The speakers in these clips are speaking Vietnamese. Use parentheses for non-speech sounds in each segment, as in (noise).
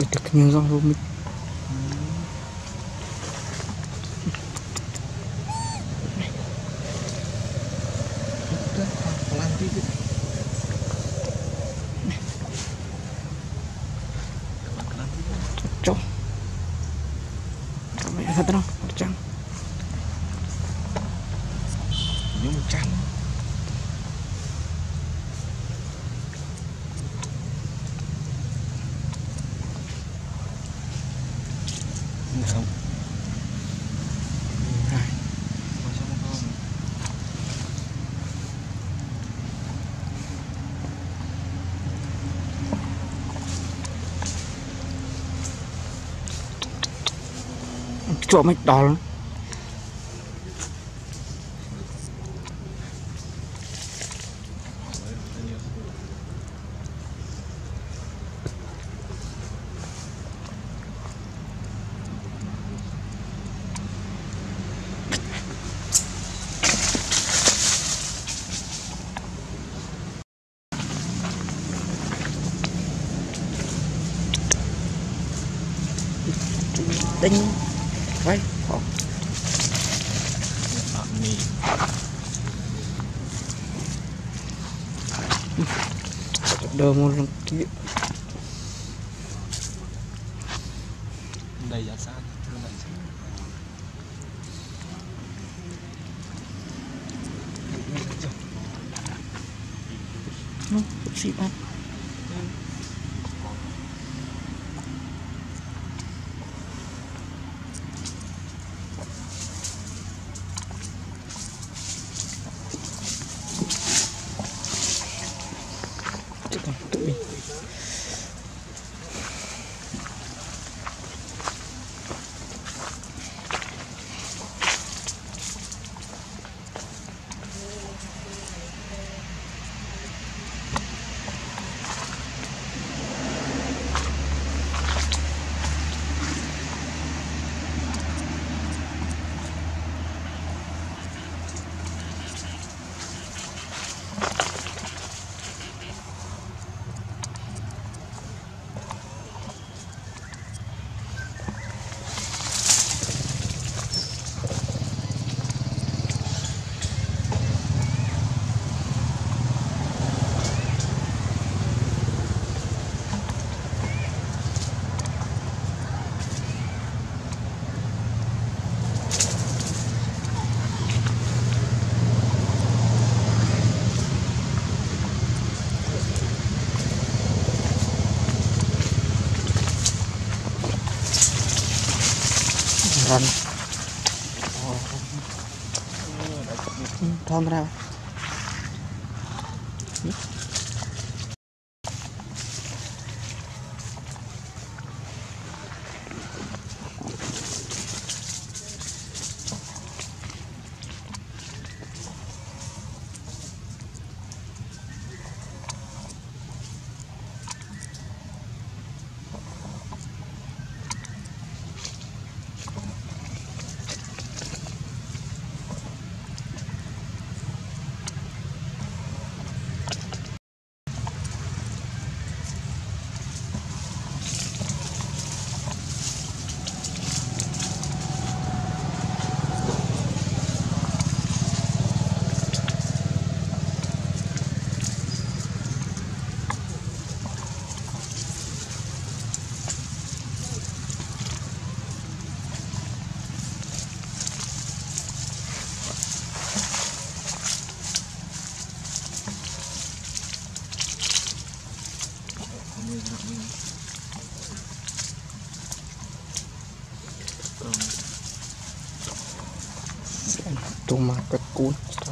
이렇게 그냥 상품이 Hãy subscribe cho kênh Ghiền Mì Gõ Để không bỏ lỡ những video hấp dẫn cho mấy đo lắm vậy họ Bạn mì đờ một kia Bên này sẽ- nó xị bắt थम रहा Tuh market kucing.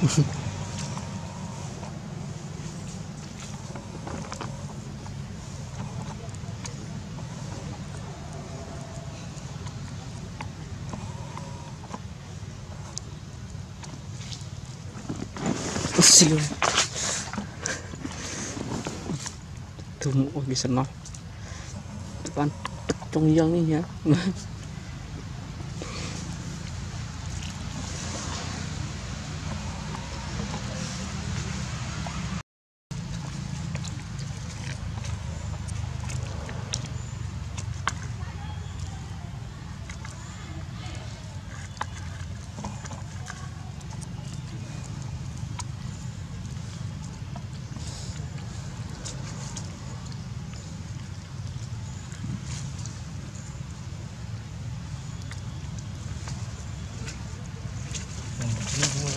Sila. Tumuog oh, isa na. Tuan, tong yang ini ya. (laughs)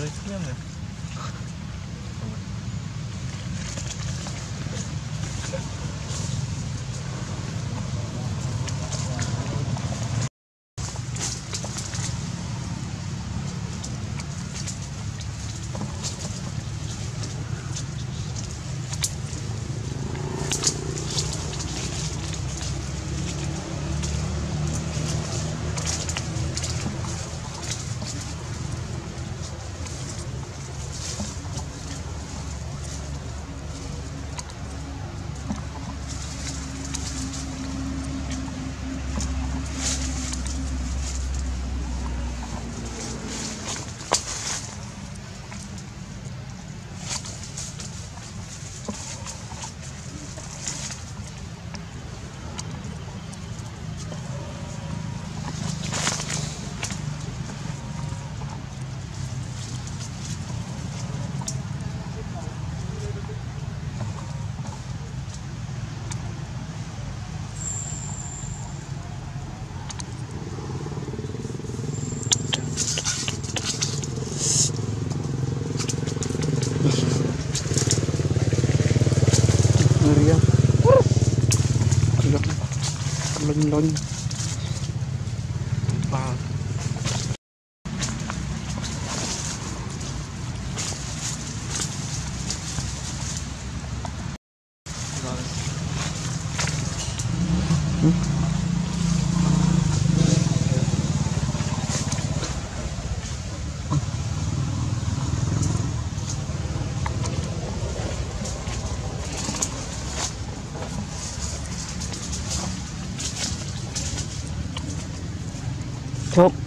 смены លុញបាទ thuốc.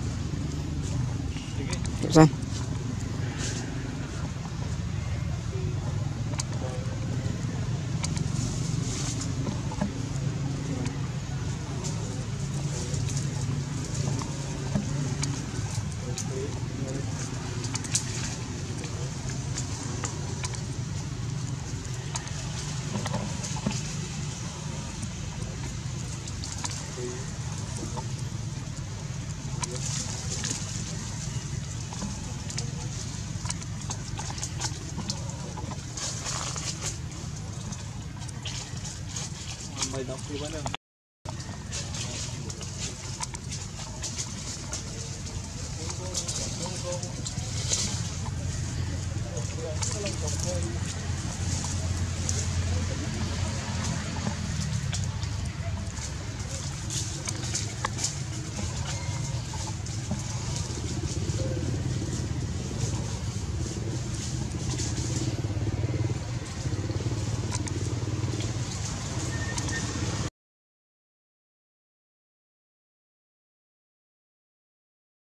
哎，等会吧，等会。